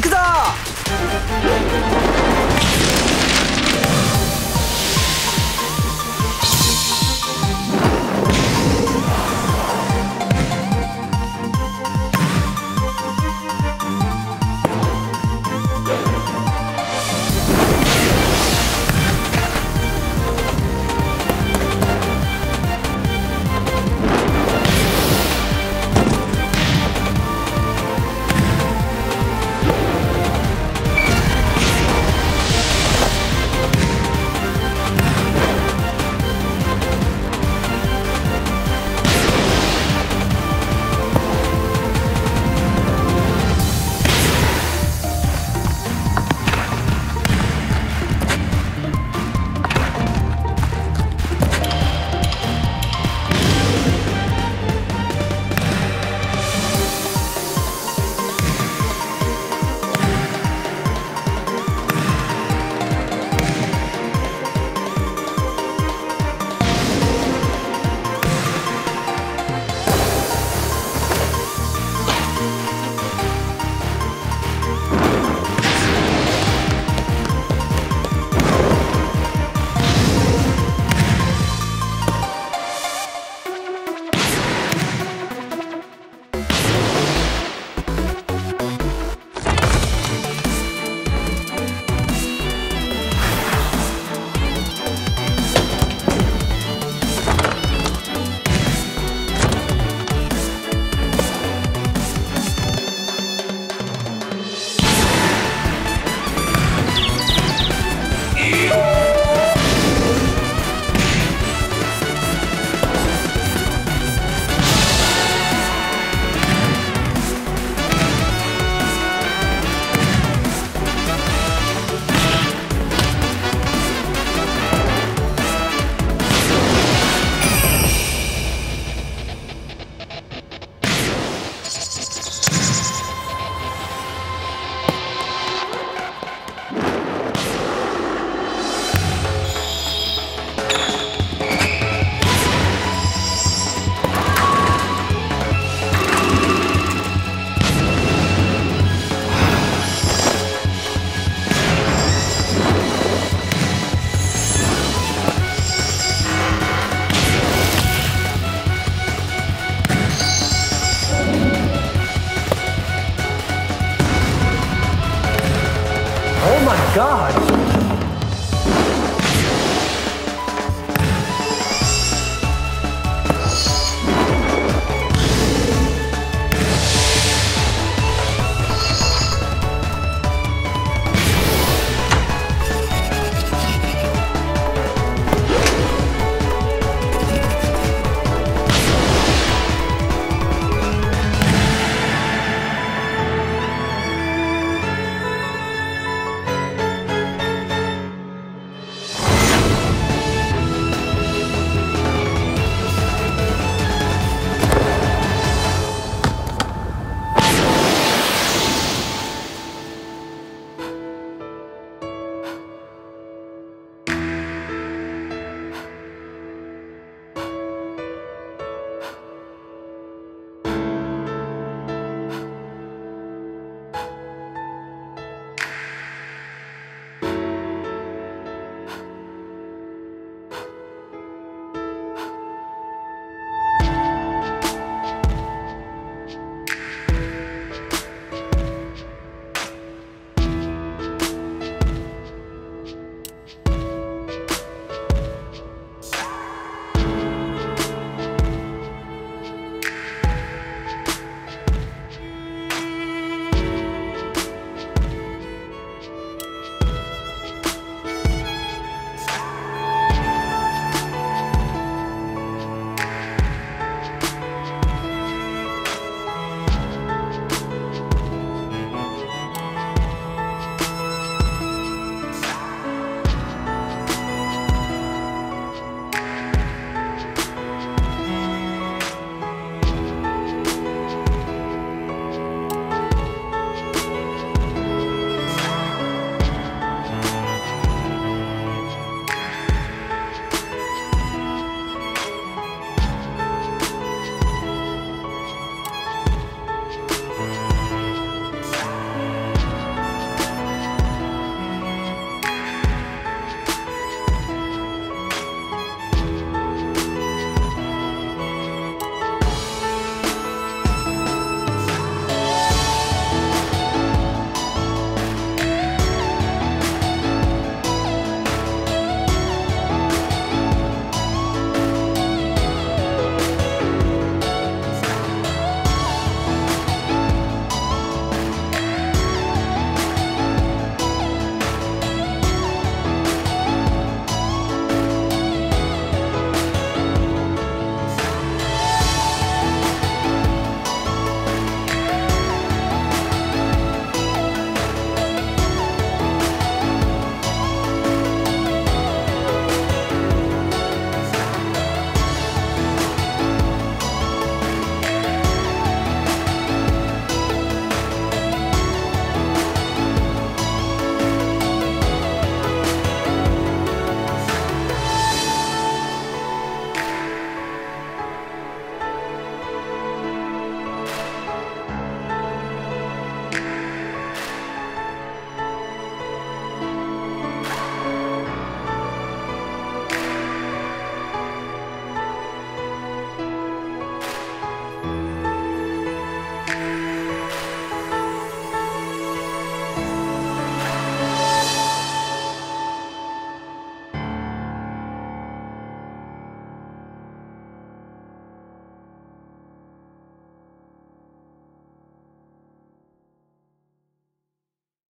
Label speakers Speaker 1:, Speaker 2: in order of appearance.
Speaker 1: 行くぞ